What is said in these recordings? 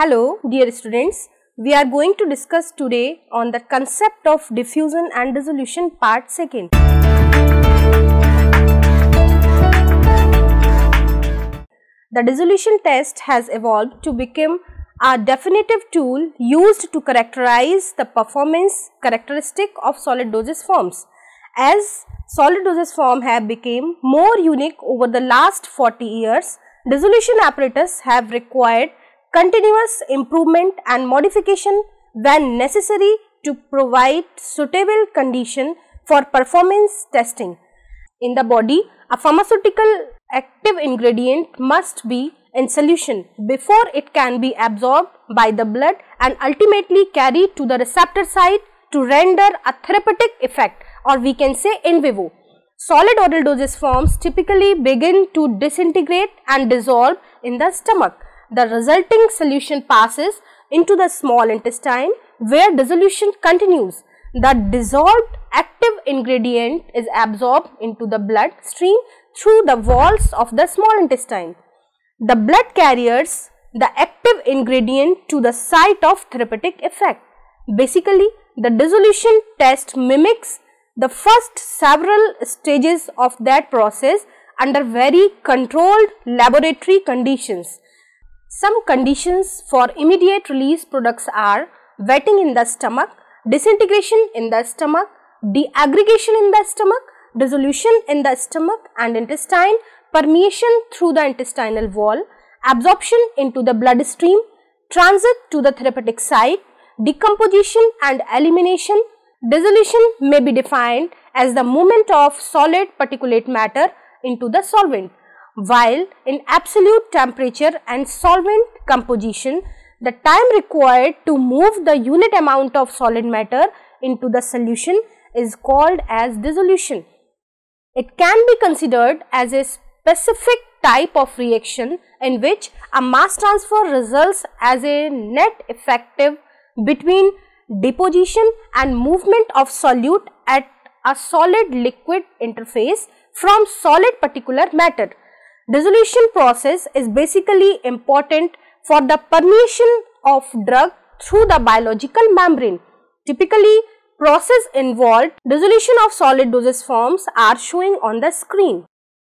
Hello dear students, we are going to discuss today on the concept of diffusion and dissolution part 2nd. The dissolution test has evolved to become a definitive tool used to characterize the performance characteristic of solid dosage forms. As solid dosage form have become more unique over the last 40 years, dissolution apparatus have required continuous improvement and modification when necessary to provide suitable condition for performance testing. In the body, a pharmaceutical active ingredient must be in solution before it can be absorbed by the blood and ultimately carried to the receptor site to render a therapeutic effect or we can say in vivo. Solid oral dosage forms typically begin to disintegrate and dissolve in the stomach. The resulting solution passes into the small intestine where dissolution continues. The dissolved active ingredient is absorbed into the blood stream through the walls of the small intestine. The blood carriers the active ingredient to the site of therapeutic effect. Basically, the dissolution test mimics the first several stages of that process under very controlled laboratory conditions. Some conditions for immediate release products are wetting in the stomach, disintegration in the stomach, deaggregation in the stomach, dissolution in the stomach and intestine, permeation through the intestinal wall, absorption into the bloodstream, transit to the therapeutic site, decomposition and elimination. Dissolution may be defined as the movement of solid particulate matter into the solvent while in absolute temperature and solvent composition, the time required to move the unit amount of solid matter into the solution is called as dissolution. It can be considered as a specific type of reaction in which a mass transfer results as a net effective between deposition and movement of solute at a solid liquid interface from solid particular matter. Dissolution process is basically important for the permeation of drug through the biological membrane. Typically, process involved dissolution of solid dosage forms are showing on the screen.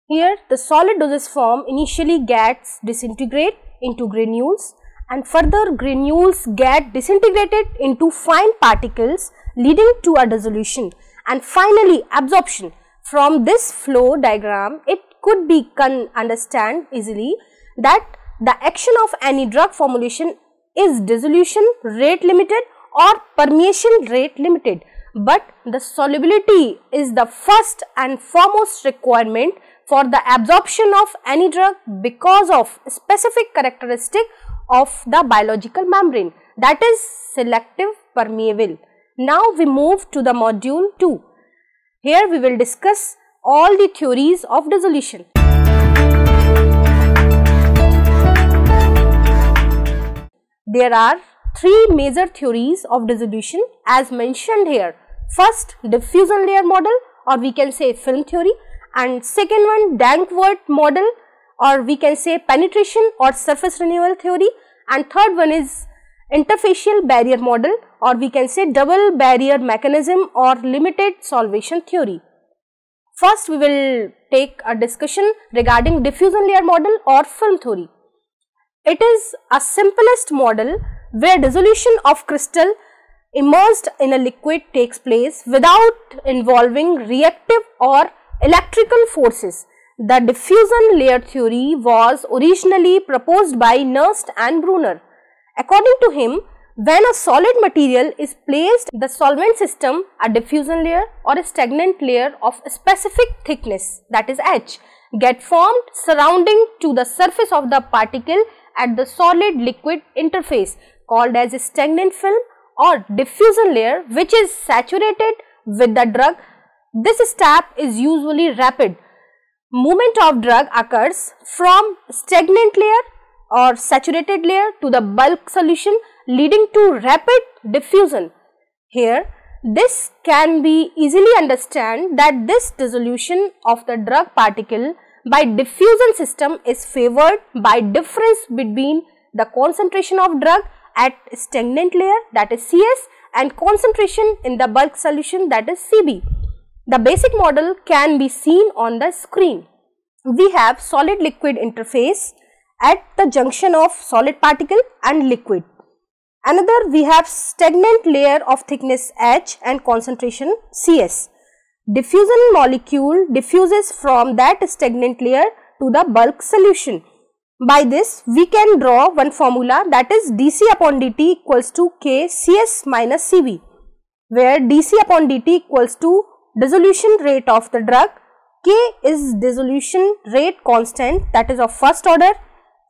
Here, the solid dosage form initially gets disintegrate into granules and further granules get disintegrated into fine particles leading to a dissolution and finally absorption. From this flow diagram, it could be can understand easily that the action of any drug formulation is dissolution rate limited or permeation rate limited but the solubility is the first and foremost requirement for the absorption of any drug because of specific characteristic of the biological membrane that is selective permeable. Now we move to the module 2. Here we will discuss all the theories of dissolution. There are three major theories of dissolution as mentioned here. First, diffusion layer model or we can say film theory and second one Danckwerts model or we can say penetration or surface renewal theory and third one is interfacial barrier model or we can say double barrier mechanism or limited solvation theory. First, we will take a discussion regarding diffusion layer model or film theory. It is a simplest model where dissolution of crystal immersed in a liquid takes place without involving reactive or electrical forces. The diffusion layer theory was originally proposed by Nernst and Brunner. According to him, when a solid material is placed the solvent system, a diffusion layer or a stagnant layer of specific thickness that is H get formed surrounding to the surface of the particle at the solid liquid interface called as a stagnant film or diffusion layer which is saturated with the drug. This step is usually rapid. Movement of drug occurs from stagnant layer or saturated layer to the bulk solution leading to rapid diffusion. Here, this can be easily understand that this dissolution of the drug particle by diffusion system is favored by difference between the concentration of drug at stagnant layer that is CS and concentration in the bulk solution that is CB. The basic model can be seen on the screen. We have solid liquid interface at the junction of solid particle and liquid. Another we have stagnant layer of thickness H and concentration CS. Diffusion molecule diffuses from that stagnant layer to the bulk solution. By this we can draw one formula that is dC upon dt equals to K Cs minus Cv where dC upon dt equals to dissolution rate of the drug, K is dissolution rate constant that is of first order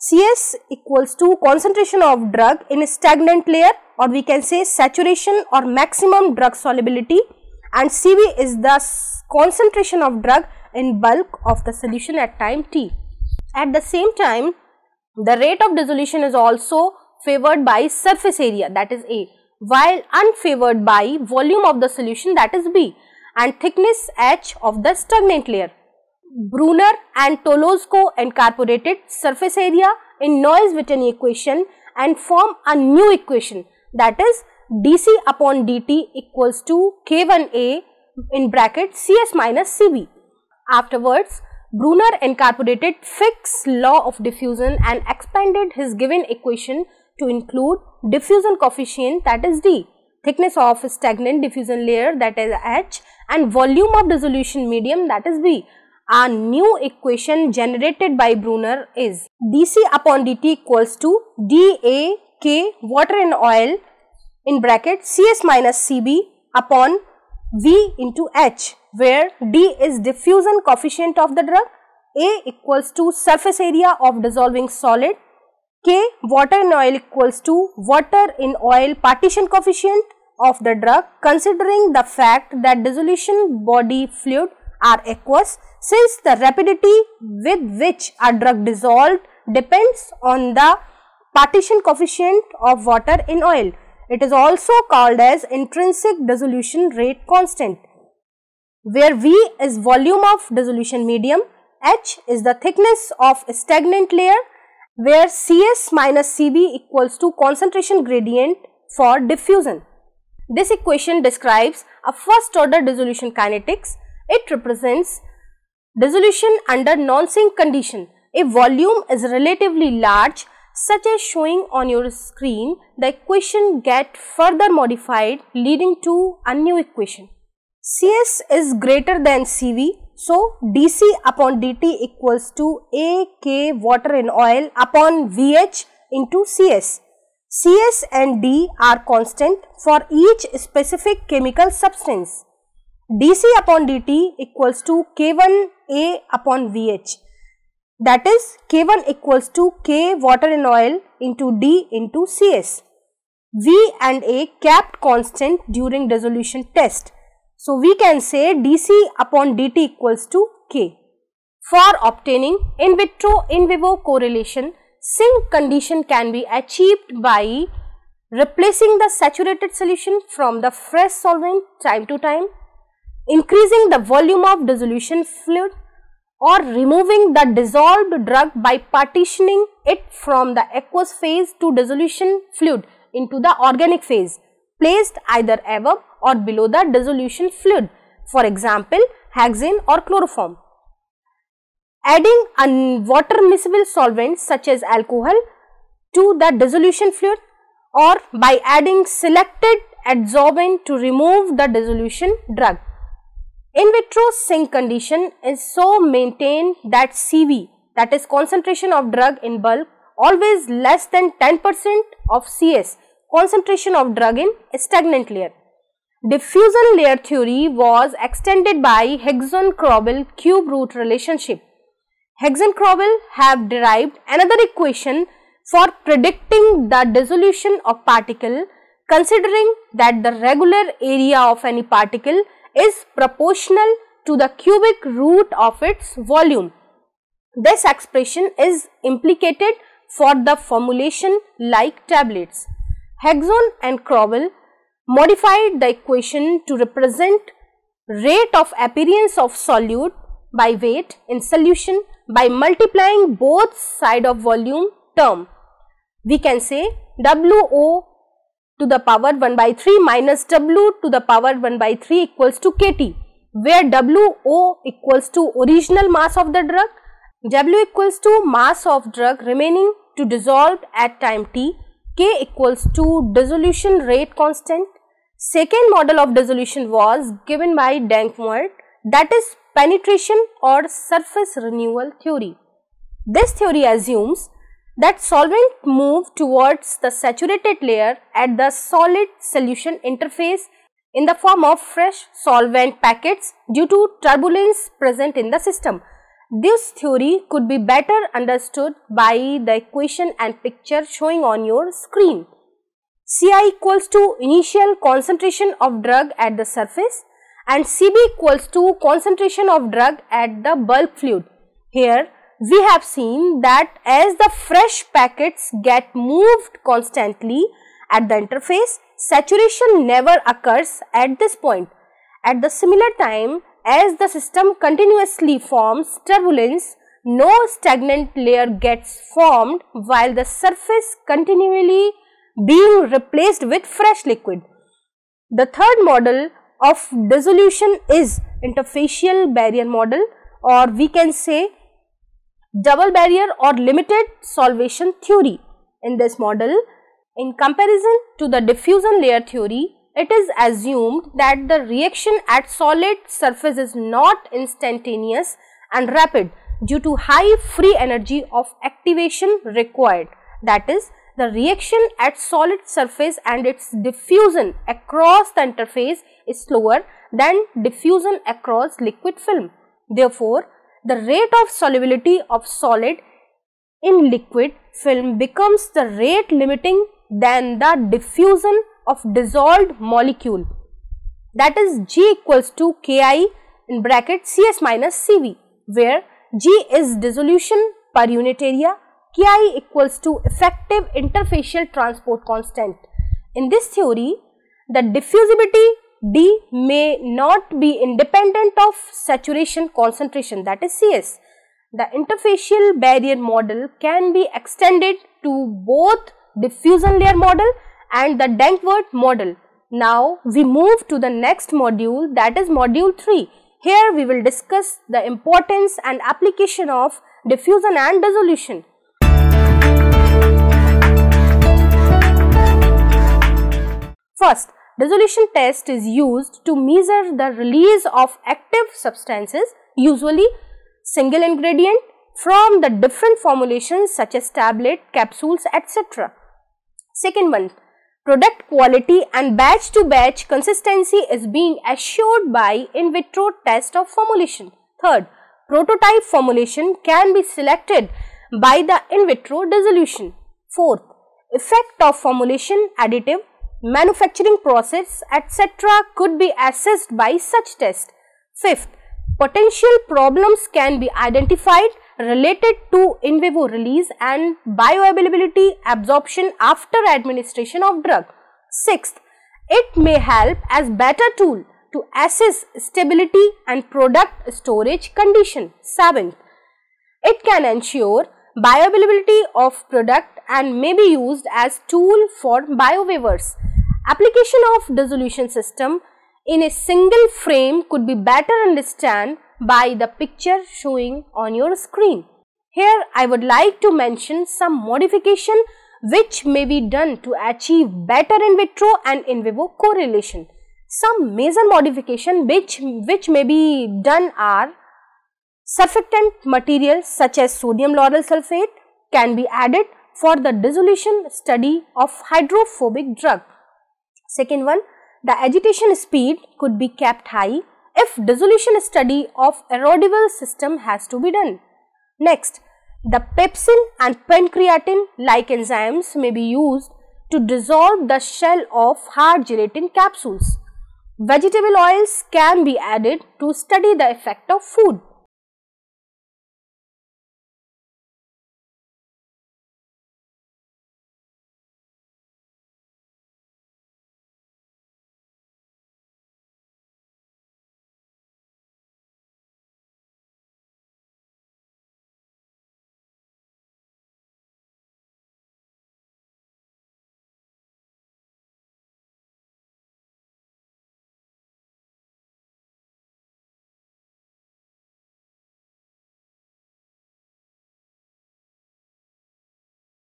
Cs equals to concentration of drug in a stagnant layer or we can say saturation or maximum drug solubility and Cv is the concentration of drug in bulk of the solution at time t. At the same time, the rate of dissolution is also favored by surface area that is A while unfavored by volume of the solution that is B and thickness H of the stagnant layer. Brunner and Tolloczko incorporated surface area in Noyes-Whitney equation and form a new equation. That is dC upon dt equals to K1A in bracket Cs minus Cv. Afterwards, Brunner incorporated Fick's law of diffusion and expanded his given equation to include diffusion coefficient that is D, thickness of stagnant diffusion layer that is H and volume of dissolution medium that is B a new equation generated by Brunner is dC upon dt equals to dA water and oil in bracket Cs minus Cb upon V into H where D is diffusion coefficient of the drug, A equals to surface area of dissolving solid, K water in oil equals to water in oil partition coefficient of the drug considering the fact that dissolution body fluid are aqueous since the rapidity with which a drug dissolved depends on the partition coefficient of water in oil. It is also called as intrinsic dissolution rate constant where V is volume of dissolution medium, H is the thickness of stagnant layer where Cs minus Cb equals to concentration gradient for diffusion. This equation describes a first order dissolution kinetics. It represents Dissolution under non-sink condition. If volume is relatively large such as showing on your screen, the equation get further modified leading to a new equation. Cs is greater than Cv, so dC upon dt equals to AK water in oil upon VH into Cs. Cs and D are constant for each specific chemical substance dC upon dt equals to K1A upon VH. That is K1 equals to K water in oil into D into Cs. V and A kept constant during dissolution test. So, we can say dC upon dt equals to K. For obtaining in vitro in vivo correlation, sink condition can be achieved by replacing the saturated solution from the fresh solvent time to time increasing the volume of dissolution fluid or removing the dissolved drug by partitioning it from the aqueous phase to dissolution fluid into the organic phase placed either above or below the dissolution fluid for example hexane or chloroform. Adding a water miscible solvent such as alcohol to the dissolution fluid or by adding selected adsorbent to remove the dissolution drug in vitro sink condition is so maintained that CV that is concentration of drug in bulk always less than 10% of CS concentration of drug in stagnant layer. Diffusion layer theory was extended by Hixson-Crowell cube root relationship. Hixson-Crowell have derived another equation for predicting the dissolution of particle considering that the regular area of any particle is proportional to the cubic root of its volume. This expression is implicated for the formulation like tablets. Hixson and Crowell modified the equation to represent rate of appearance of solute by weight in solution by multiplying both side of volume term. we can say WO to the power 1 by 3 minus W to the power 1 by 3 equals to KT where WO equals to original mass of the drug, W equals to mass of drug remaining to dissolve at time t, K equals to dissolution rate constant. Second model of dissolution was given by Danckwerts that is penetration or surface renewal theory. This theory assumes that solvent move towards the saturated layer at the solid solution interface in the form of fresh solvent packets due to turbulence present in the system. This theory could be better understood by the equation and picture showing on your screen. Ci equals to initial concentration of drug at the surface and Cb equals to concentration of drug at the bulk fluid. Here we have seen that as the fresh packets get moved constantly at the interface, saturation never occurs at this point. At the similar time, as the system continuously forms turbulence, no stagnant layer gets formed while the surface continually being replaced with fresh liquid. The third model of dissolution is interfacial barrier model or we can say double barrier or limited solvation theory. In this model, in comparison to the diffusion layer theory, it is assumed that the reaction at solid surface is not instantaneous and rapid due to high free energy of activation required. That is, the reaction at solid surface and its diffusion across the interface is slower than diffusion across liquid film. Therefore, the rate of solubility of solid in liquid film becomes the rate limiting than the diffusion of dissolved molecule that is G equals to Ki in bracket Cs minus Cv where G is dissolution per unit area, Ki equals to effective interfacial transport constant. In this theory, the diffusibility D may not be independent of saturation concentration that is Cs. The interfacial barrier model can be extended to both diffusion layer model and the Danckwerts model. Now we move to the next module that is module 3. Here we will discuss the importance and application of diffusion and dissolution. First, Dissolution test is used to measure the release of active substances, usually single ingredient from the different formulations such as tablet, capsules, etc. Second one, product quality and batch to batch consistency is being assured by in vitro test of formulation. Third, prototype formulation can be selected by the in vitro dissolution. Fourth, effect of formulation additive manufacturing process etc. could be assessed by such test. Fifth, potential problems can be identified related to in vivo release and bioavailability absorption after administration of drug. Sixth, it may help as better tool to assess stability and product storage condition. Seventh, it can ensure bioavailability of product and may be used as tool for biowaivers. Application of dissolution system in a single frame could be better understand by the picture showing on your screen. Here I would like to mention some modification which may be done to achieve better in vitro and in vivo correlation. Some major modification which, which may be done are surfactant materials such as sodium lauryl sulfate can be added for the dissolution study of hydrophobic drug Second one, the agitation speed could be kept high if dissolution study of erodible system has to be done. Next, the pepsin and pancreatin like enzymes may be used to dissolve the shell of hard gelatin capsules. Vegetable oils can be added to study the effect of food.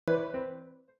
You.